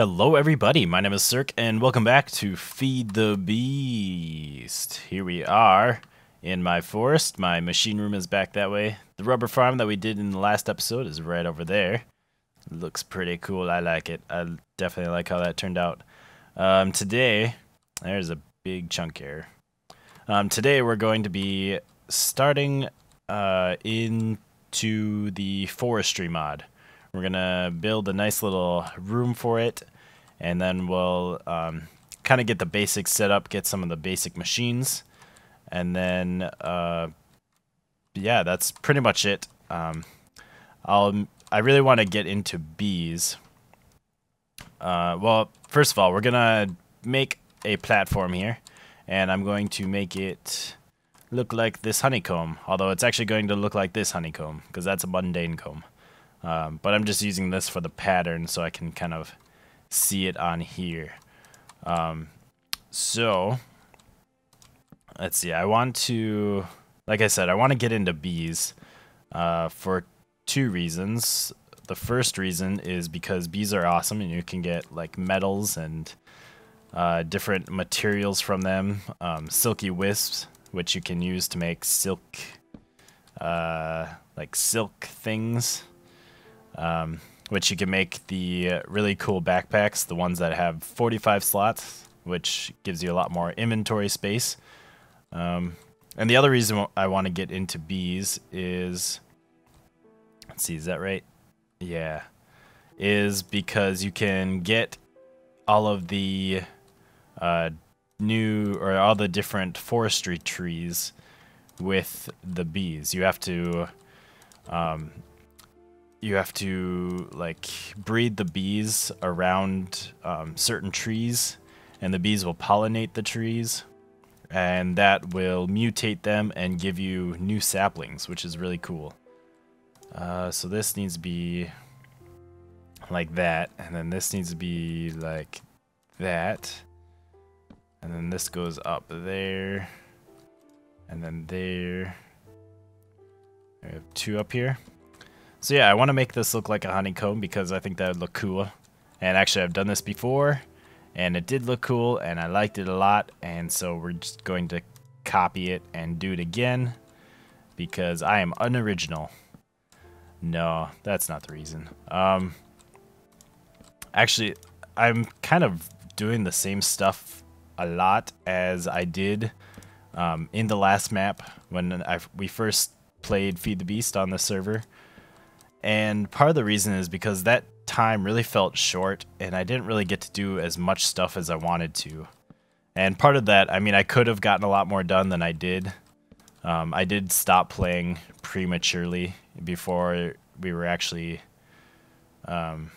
Hello, everybody. My name is Sirhc, and welcome back to Feed the Beast. Here we are in my forest. My machine room is back that way. The rubber farm that we did in the last episode is right over there. looks pretty cool. I like it. I definitely like how that turned out. Um, today, there's a big chunk here. Um, today, we're going to be starting uh, into the forestry mod. We're gonna build a nice little room for it, and then we'll um, kind of get the basics set up, get some of the basic machines, and then uh, yeah, that's pretty much it. Um, I'll I really want to get into bees. Uh, well, first of all, we're gonna make a platform here, and I'm going to make it look like this honeycomb, although it's actually going to look like this honeycomb, because that's a mundane comb. Um, but I'm just using this for the pattern so I can kind of see it on here. Um, so, let's see. I want to, like I said, I want to get into bees uh, for two reasons. The first reason is because bees are awesome and you can get like metals and uh, different materials from them. Um, silky wisps, which you can use to make silk, uh, like silk things um, which you can make the really cool backpacks, the ones that have 45 slots, which gives you a lot more inventory space. Um, and the other reason I want to get into bees is, let's see, is that right? Yeah, is because you can get all of the uh, new or all the different forestry trees with the bees. You have to um, you have to like breed the bees around um, certain trees and the bees will pollinate the trees and that will mutate them and give you new saplings which is really cool. Uh, so this needs to be like that and then this needs to be like that and then this goes up there and then there. I have two up here so yeah, I want to make this look like a honeycomb because I think that would look cool. And actually, I've done this before, and it did look cool, and I liked it a lot. And so we're just going to copy it and do it again because I am unoriginal. No, that's not the reason. Um, actually, I'm kind of doing the same stuff a lot as I did um, in the last map when I, we first played Feed the Beast on the server. And part of the reason is because that time really felt short and I didn't really get to do as much stuff as I wanted to. And part of that, I mean, I could have gotten a lot more done than I did. Um, I did stop playing prematurely before we were actually, um,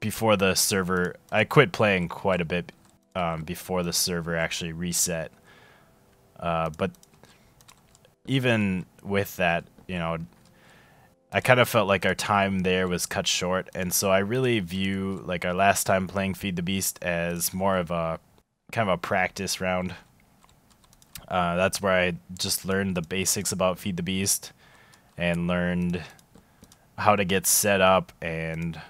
before the server, I quit playing quite a bit um, before the server actually reset. Uh, but even with that, you know, I kind of felt like our time there was cut short, and so I really view like our last time playing Feed the Beast as more of a kind of a practice round. Uh, that's where I just learned the basics about Feed the Beast and learned how to get set up and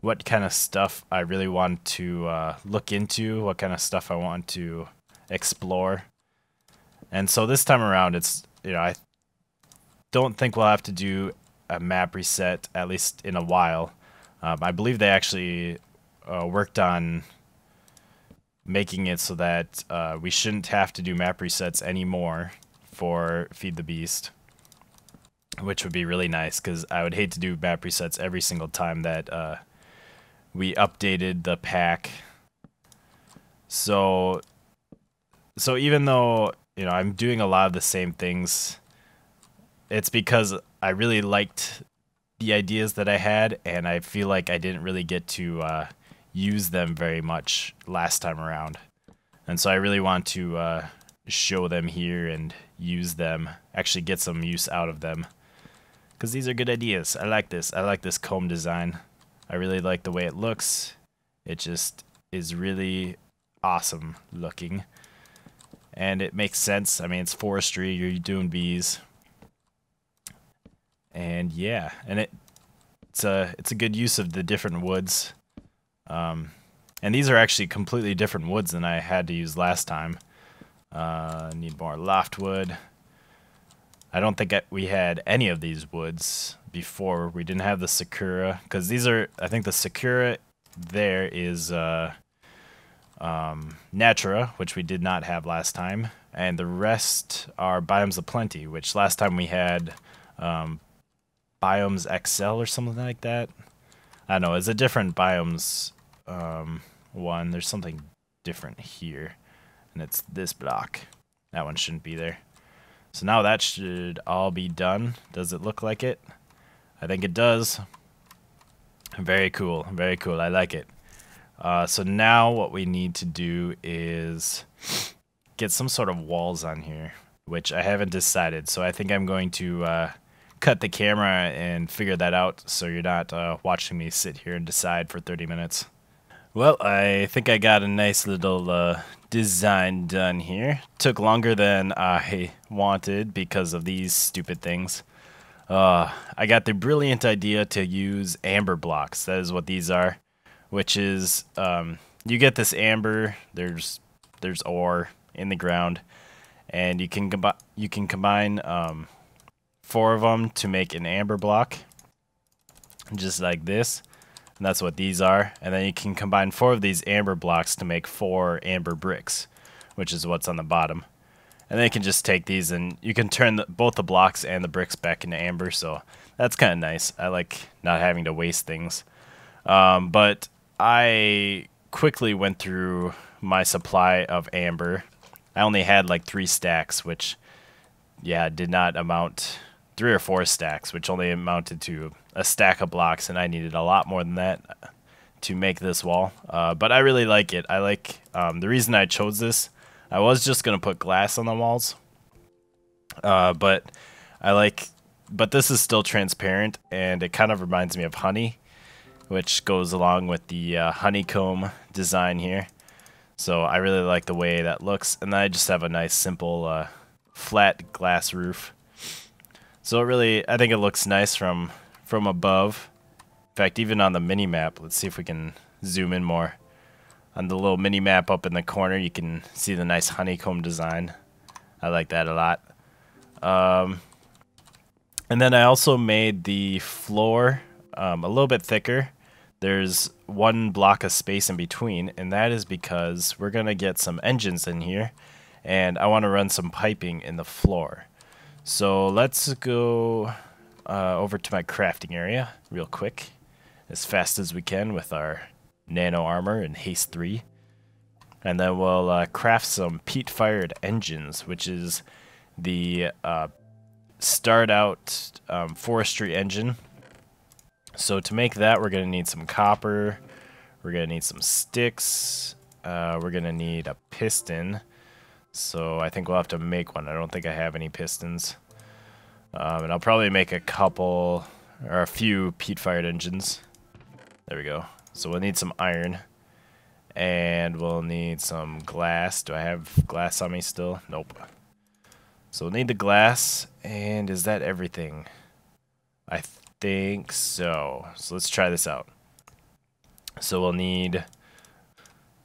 what kind of stuff I really want to uh, look into, what kind of stuff I want to explore. And so this time around, it's, you know, I don't think we'll have to do a map reset at least in a while. Um, I believe they actually uh, worked on making it so that uh, we shouldn't have to do map resets anymore for Feed the Beast, which would be really nice because I would hate to do map resets every single time that uh, we updated the pack. So, so even though you know I'm doing a lot of the same things, it's because I really liked the ideas that I had, and I feel like I didn't really get to uh, use them very much last time around. And so I really want to uh, show them here and use them, actually get some use out of them. Because these are good ideas. I like this. I like this comb design. I really like the way it looks. It just is really awesome looking. And it makes sense. I mean, it's forestry. You're doing bees and yeah, and it it's a it's a good use of the different woods. Um, and these are actually completely different woods than I had to use last time. Uh, need more loft wood. I don't think we had any of these woods before. We didn't have the sakura because these are. I think the sakura there is uh, um, natura, which we did not have last time, and the rest are biomes of plenty, which last time we had um, biomes XL or something like that. I don't know. It's a different biomes um, one. There's something different here, and it's this block. That one shouldn't be there. So now that should all be done. Does it look like it? I think it does. Very cool. Very cool. I like it. Uh, so now what we need to do is get some sort of walls on here, which I haven't decided. So I think I'm going to uh, cut the camera and figure that out so you're not uh, watching me sit here and decide for 30 minutes. Well, I think I got a nice little uh, design done here. Took longer than I wanted because of these stupid things. Uh, I got the brilliant idea to use amber blocks. That is what these are, which is um, you get this amber. There's there's ore in the ground, and you can combi you can combine um, four of them to make an amber block, just like this. And that's what these are. And then you can combine four of these amber blocks to make four amber bricks, which is what's on the bottom. And then you can just take these and you can turn the, both the blocks and the bricks back into amber. So that's kind of nice. I like not having to waste things. Um, but I quickly went through my supply of amber. I only had like three stacks, which, yeah, did not amount three or four stacks, which only amounted to a stack of blocks, and I needed a lot more than that to make this wall. Uh, but I really like it. I like um, the reason I chose this. I was just gonna put glass on the walls, uh, but I like. But this is still transparent, and it kind of reminds me of honey, which goes along with the uh, honeycomb design here. So I really like the way that looks, and then I just have a nice, simple, uh, flat glass roof. So it really, I think it looks nice from from above. In fact, even on the mini map, let's see if we can zoom in more. On the little mini map up in the corner, you can see the nice honeycomb design. I like that a lot. Um, and then I also made the floor um, a little bit thicker. There's one block of space in between, and that is because we're going to get some engines in here, and I want to run some piping in the floor. So let's go uh, over to my crafting area real quick, as fast as we can with our nano armor and haste 3. And then we'll uh, craft some peat-fired engines, which is the uh, start out um, forestry engine. So to make that, we're going to need some copper, we're going to need some sticks, uh, we're going to need a piston, so I think we'll have to make one. I don't think I have any pistons. Um, and I'll probably make a couple, or a few peat-fired engines. There we go. So we'll need some iron. And we'll need some glass. Do I have glass on me still? Nope. So we'll need the glass. And is that everything? I think so. So let's try this out. So we'll need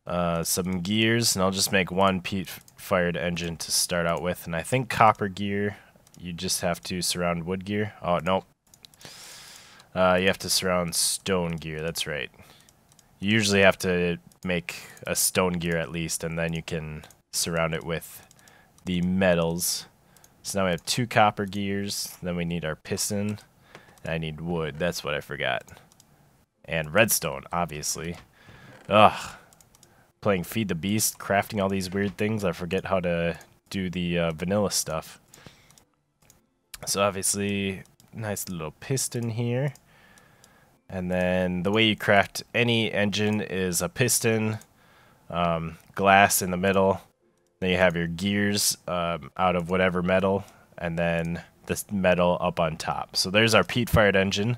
uh, some gears, and I'll just make one peat-fired engine to start out with. And I think copper gear, you just have to surround wood gear. Oh, nope. Uh, you have to surround stone gear, that's right. You usually have to make a stone gear at least, and then you can surround it with the metals. So now we have two copper gears, then we need our piston, and I need wood, that's what I forgot. And redstone, obviously. Ugh playing Feed the Beast, crafting all these weird things, I forget how to do the uh, vanilla stuff. So obviously, nice little piston here. And then the way you craft any engine is a piston, um, glass in the middle. Then you have your gears um, out of whatever metal, and then this metal up on top. So there's our peat-fired engine.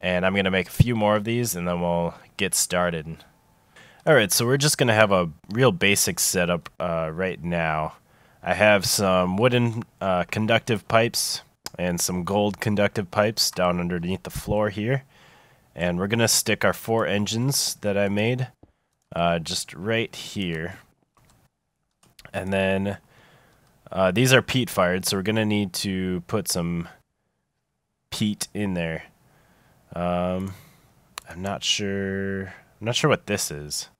And I'm going to make a few more of these, and then we'll get started. Alright, so we're just going to have a real basic setup uh, right now. I have some wooden uh, conductive pipes and some gold conductive pipes down underneath the floor here. And we're going to stick our four engines that I made uh, just right here. And then uh, these are peat fired, so we're going to need to put some peat in there. Um, I'm not sure. I'm not sure what this is.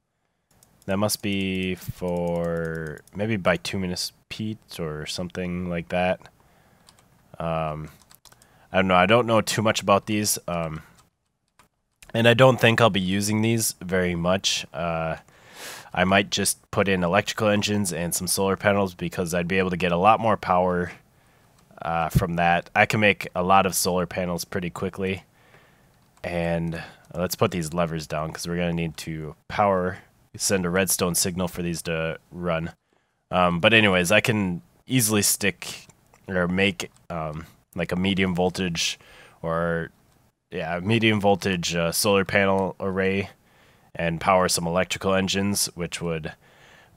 That must be for maybe bituminous peat or something like that. Um, I don't know. I don't know too much about these. Um, and I don't think I'll be using these very much. Uh, I might just put in electrical engines and some solar panels because I'd be able to get a lot more power uh, from that. I can make a lot of solar panels pretty quickly. And let's put these levers down because we're going to need to power, send a redstone signal for these to run. Um, but anyways, I can easily stick or make um, like a medium voltage or yeah, medium voltage uh, solar panel array and power some electrical engines, which would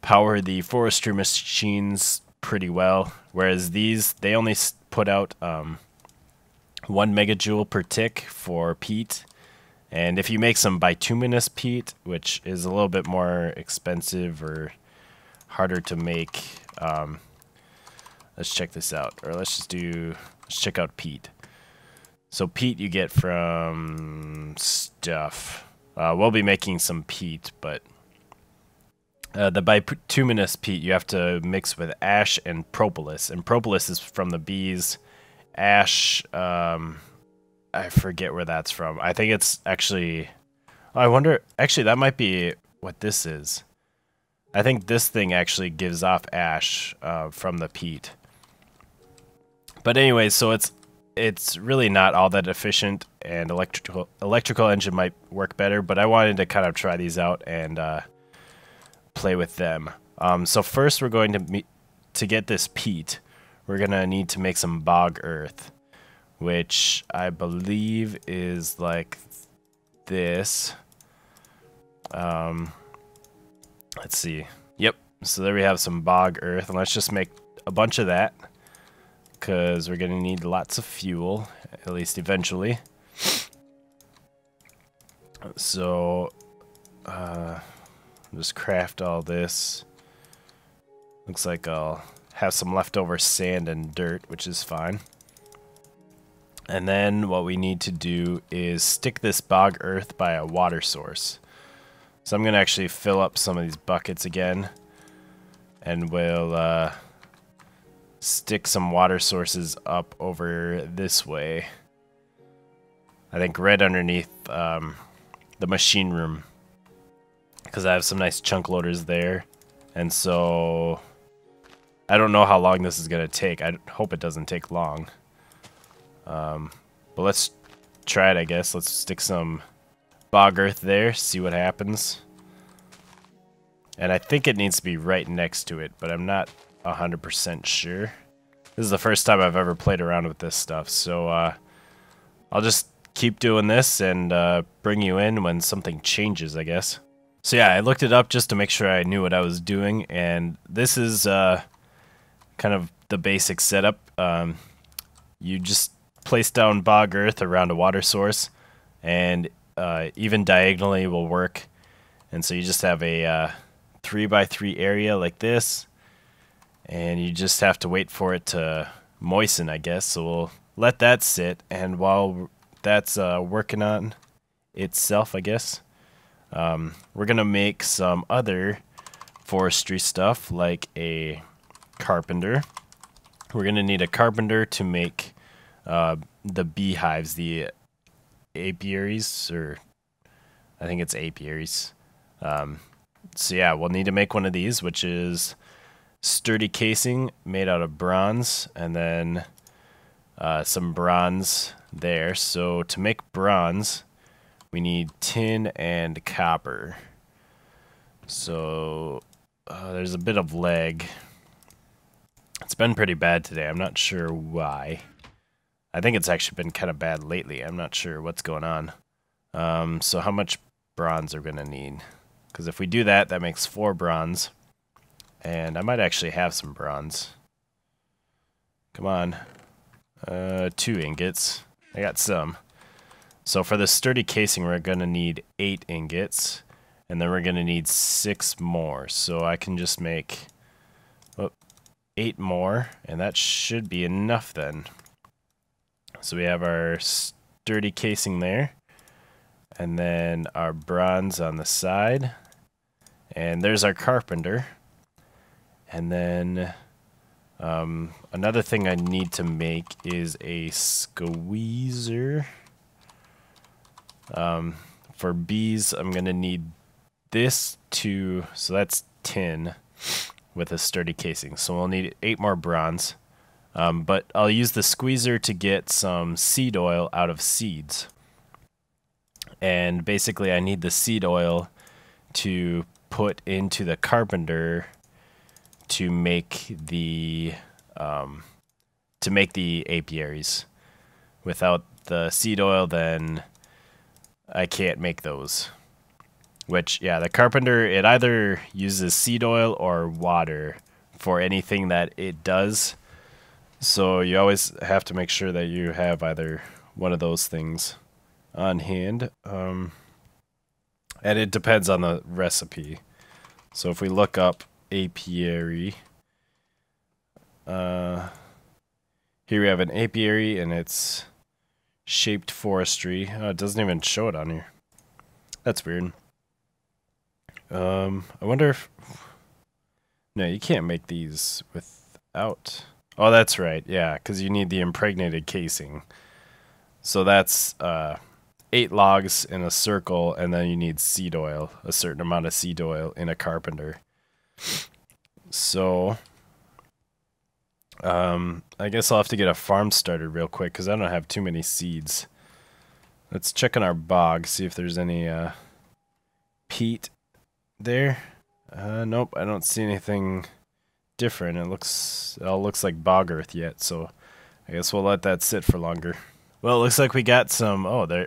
power the forestry machines pretty well. Whereas these, they only put out um, one megajoule per tick for peat. And if you make some bituminous peat, which is a little bit more expensive or harder to make, um, let's check this out. Or let's just do, let's check out peat. So peat you get from stuff. Uh, we'll be making some peat, but uh, the bituminous peat you have to mix with ash and propolis, and propolis is from the bees. Ash, um, I forget where that's from. I think it's actually. I wonder. Actually, that might be what this is. I think this thing actually gives off ash uh, from the peat. But anyway, so it's it's really not all that efficient, and electrical electrical engine might work better. But I wanted to kind of try these out and uh, play with them. Um, so first, we're going to meet to get this peat. We're gonna need to make some bog earth, which I believe is like this. Um, let's see. Yep. So there we have some bog earth, and let's just make a bunch of that because we're going to need lots of fuel, at least eventually. So, uh, just craft all this. Looks like I'll have some leftover sand and dirt, which is fine. And then what we need to do is stick this bog earth by a water source. So I'm going to actually fill up some of these buckets again. And we'll uh, stick some water sources up over this way. I think right underneath um, the machine room. Because I have some nice chunk loaders there. And so I don't know how long this is going to take. I hope it doesn't take long. Um, but let's try it, I guess. Let's stick some bog earth there, see what happens. And I think it needs to be right next to it, but I'm not 100% sure. This is the first time I've ever played around with this stuff, so uh, I'll just keep doing this and uh, bring you in when something changes, I guess. So yeah, I looked it up just to make sure I knew what I was doing, and this is uh, kind of the basic setup. Um, you just place down bog earth around a water source, and uh, even diagonally will work. And so you just have a uh, three by three area like this, and you just have to wait for it to moisten, I guess. So we'll let that sit, and while that's uh, working on itself, I guess, um, we're gonna make some other forestry stuff like a carpenter. We're gonna need a carpenter to make uh, the beehives, the apiaries, or I think it's apiaries. Um, so yeah, we'll need to make one of these, which is sturdy casing made out of bronze, and then uh, some bronze there. So to make bronze, we need tin and copper. So uh, there's a bit of lag. It's been pretty bad today. I'm not sure why. I think it's actually been kind of bad lately. I'm not sure what's going on. Um, so how much bronze are we going to need? Because if we do that, that makes four bronze. And I might actually have some bronze. Come on. Uh, two ingots. I got some. So for the sturdy casing, we're going to need eight ingots, and then we're going to need six more. So I can just make oh, eight more, and that should be enough then. So we have our sturdy casing there, and then our bronze on the side, and there's our carpenter. And then um, another thing I need to make is a squeezer. Um, for bees, I'm going to need this to, so that's tin with a sturdy casing. So we'll need eight more bronze. Um, but I'll use the squeezer to get some seed oil out of seeds. And basically I need the seed oil to put into the carpenter to make the um, to make the apiaries. Without the seed oil, then I can't make those. Which, yeah, the carpenter, it either uses seed oil or water for anything that it does. So you always have to make sure that you have either one of those things on hand. Um, and it depends on the recipe. So if we look up apiary. Uh, here we have an apiary and it's shaped forestry. Oh, it doesn't even show it on here. That's weird. Um, I wonder if... No, you can't make these without... Oh, that's right. Yeah, because you need the impregnated casing. So that's uh, eight logs in a circle, and then you need seed oil, a certain amount of seed oil in a carpenter. So, um, I guess I'll have to get a farm started real quick because I don't have too many seeds. Let's check on our bog, see if there's any uh, peat there. Uh, nope, I don't see anything different. It looks it all looks like bog earth yet, so I guess we'll let that sit for longer. Well, it looks like we got some. Oh, there,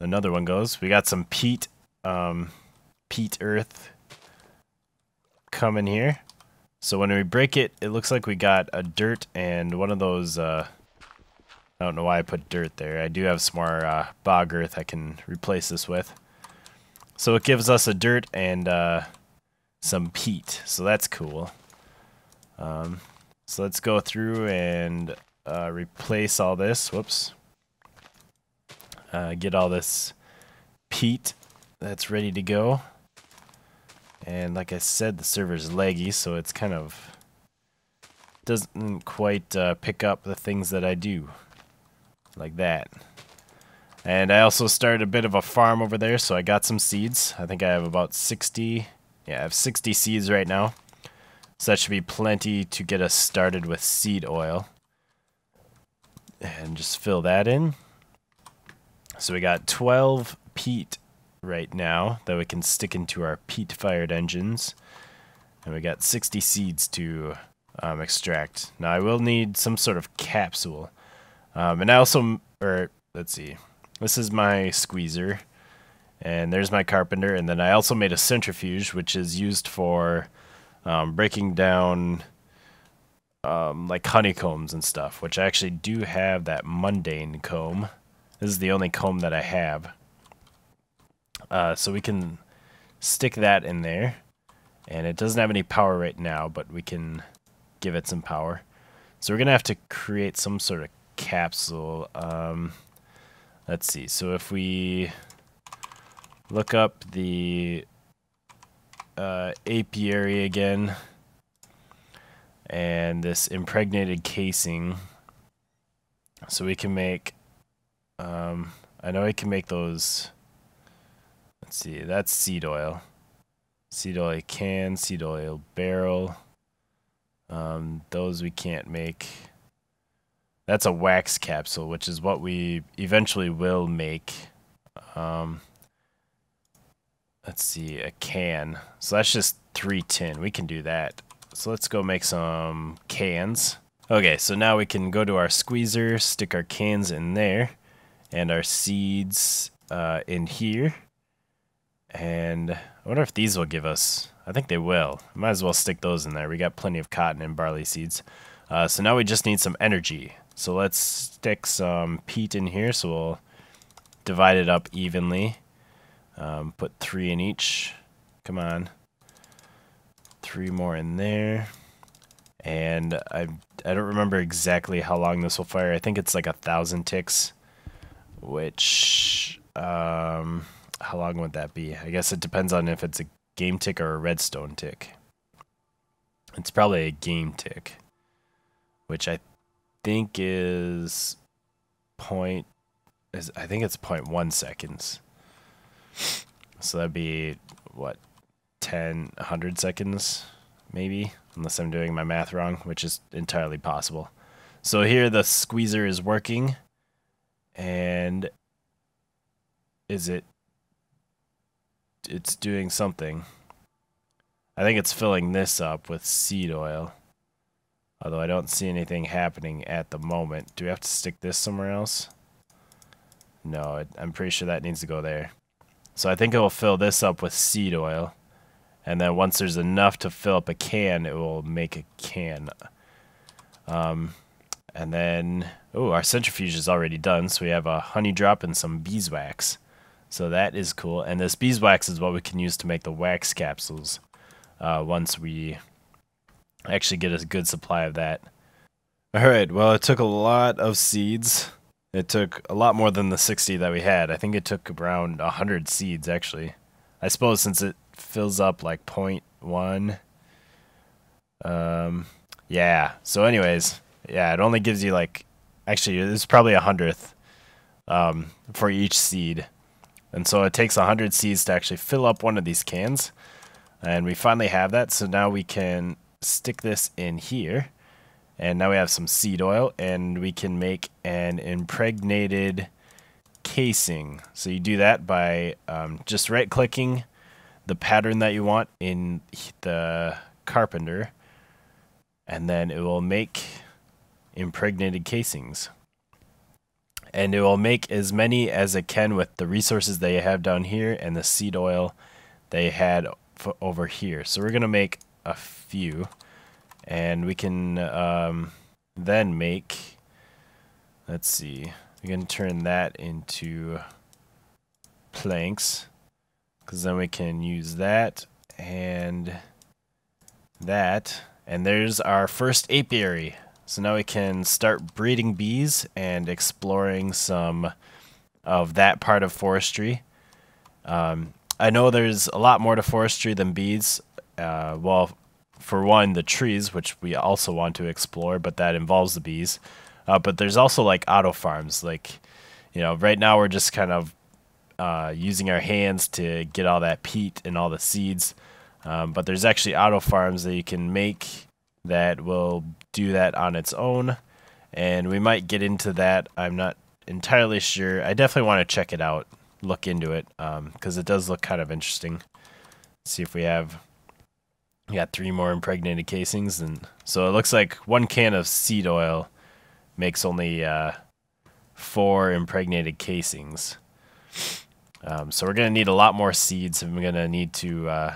another one goes. We got some peat, um, peat earth coming here. So when we break it, it looks like we got a dirt and one of those, uh, I don't know why I put dirt there. I do have some more uh, bog earth I can replace this with. So it gives us a dirt and uh, some peat, so that's cool. Um, so let's go through and uh, replace all this. Whoops. Uh, get all this peat that's ready to go. And like I said, the server's laggy, so it's kind of doesn't quite uh, pick up the things that I do. Like that. And I also started a bit of a farm over there, so I got some seeds. I think I have about 60. Yeah, I have 60 seeds right now. So that should be plenty to get us started with seed oil. And just fill that in. So we got 12 peat right now that we can stick into our peat-fired engines. And we got 60 seeds to um, extract. Now I will need some sort of capsule. Um, and I also, or let's see, this is my squeezer. And there's my carpenter. And then I also made a centrifuge, which is used for um, breaking down um, like honeycombs and stuff, which I actually do have that mundane comb. This is the only comb that I have. Uh, so we can stick that in there. And it doesn't have any power right now, but we can give it some power. So we're going to have to create some sort of capsule. Um, let's see. So if we look up the uh, apiary again and this impregnated casing so we can make um, I know I can make those Let's see, that's seed oil. Seed oil can, seed oil barrel. Um, those we can't make. That's a wax capsule, which is what we eventually will make. Um, let's see, a can. So that's just three tin. We can do that. So let's go make some cans. Okay, so now we can go to our squeezer, stick our cans in there, and our seeds uh, in here. And I wonder if these will give us... I think they will. Might as well stick those in there. We got plenty of cotton and barley seeds. Uh, so now we just need some energy. So let's stick some peat in here. So we'll divide it up evenly. Um, put three in each. Come on. Three more in there. And I, I don't remember exactly how long this will fire. I think it's like a thousand ticks, which, um, how long would that be? I guess it depends on if it's a game tick or a redstone tick. It's probably a game tick, which I think is point is I think it's point one seconds. So that'd be what 10 100 seconds maybe unless I'm doing my math wrong, which is entirely possible. So here the squeezer is working and is it it's doing something. I think it's filling this up with seed oil. Although I don't see anything happening at the moment. Do we have to stick this somewhere else? No, I'm pretty sure that needs to go there. So I think it will fill this up with seed oil. And then once there's enough to fill up a can, it will make a can. Um, and then, oh, our centrifuge is already done. So we have a honey drop and some beeswax. So that is cool. And this beeswax is what we can use to make the wax capsules uh, once we actually get a good supply of that. Alright, well it took a lot of seeds. It took a lot more than the 60 that we had. I think it took around 100 seeds actually. I suppose since it fills up like 0.1. Um, yeah, so anyways, yeah, it only gives you like, actually it's probably a hundredth um, for each seed. And so it takes 100 seeds to actually fill up one of these cans. And we finally have that, so now we can stick this in here. And now we have some seed oil, and we can make an impregnated casing. So you do that by um, just right-clicking the pattern that you want in the carpenter, and then it will make impregnated casings. And it will make as many as it can with the resources they have down here and the seed oil they had over here. So we're going to make a few. And we can um, then make, let's see, we can turn that into planks. Because then we can use that and that. And there's our first apiary. So now we can start breeding bees and exploring some of that part of forestry. Um, I know there's a lot more to forestry than bees. Uh, well, for one, the trees, which we also want to explore, but that involves the bees. Uh, but there's also like auto farms. Like, you know, right now we're just kind of uh, using our hands to get all that peat and all the seeds. Um, but there's actually auto farms that you can make that will do that on its own. And we might get into that. I'm not entirely sure. I definitely want to check it out look into it because um, it does look kind of interesting. Let's see if we have got three more impregnated casings, and so it looks like one can of seed oil makes only uh, four impregnated casings. Um, so we're gonna need a lot more seeds, and we're gonna need to uh,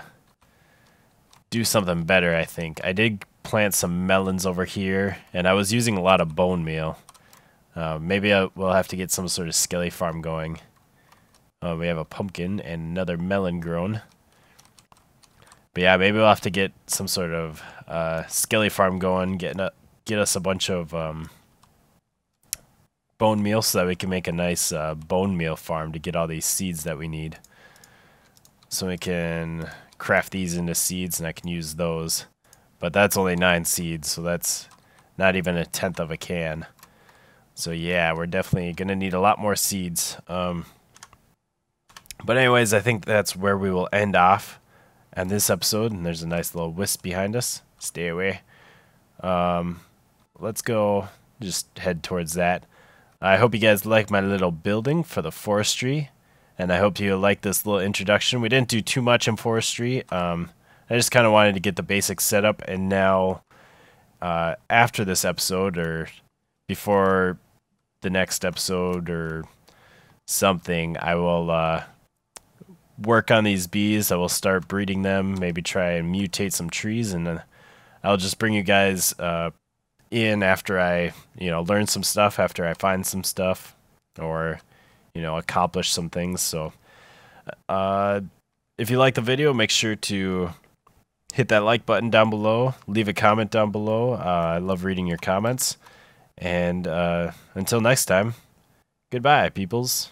do something better. I think I did plant some melons over here, and I was using a lot of bone meal. Uh, maybe I, we'll have to get some sort of skelly farm going. Uh, we have a pumpkin and another melon grown. But yeah, maybe we'll have to get some sort of uh, skelly farm going, get, a, get us a bunch of um, bone meal so that we can make a nice uh, bone meal farm to get all these seeds that we need. So we can craft these into seeds and I can use those. But that's only nine seeds, so that's not even a tenth of a can. So yeah, we're definitely going to need a lot more seeds. Um, but anyways, I think that's where we will end off on this episode. And there's a nice little wisp behind us. Stay away. Um, let's go just head towards that. I hope you guys like my little building for the forestry. And I hope you like this little introduction. We didn't do too much in forestry. Um, I just kind of wanted to get the basics set up. And now, uh, after this episode, or before the next episode, or something, I will uh, work on these bees. I will start breeding them, maybe try and mutate some trees, and then I'll just bring you guys uh, in after I, you know, learn some stuff, after I find some stuff, or you know, accomplish some things. So, uh, if you like the video, make sure to hit that like button down below. Leave a comment down below. Uh, I love reading your comments. And uh, until next time, goodbye, peoples.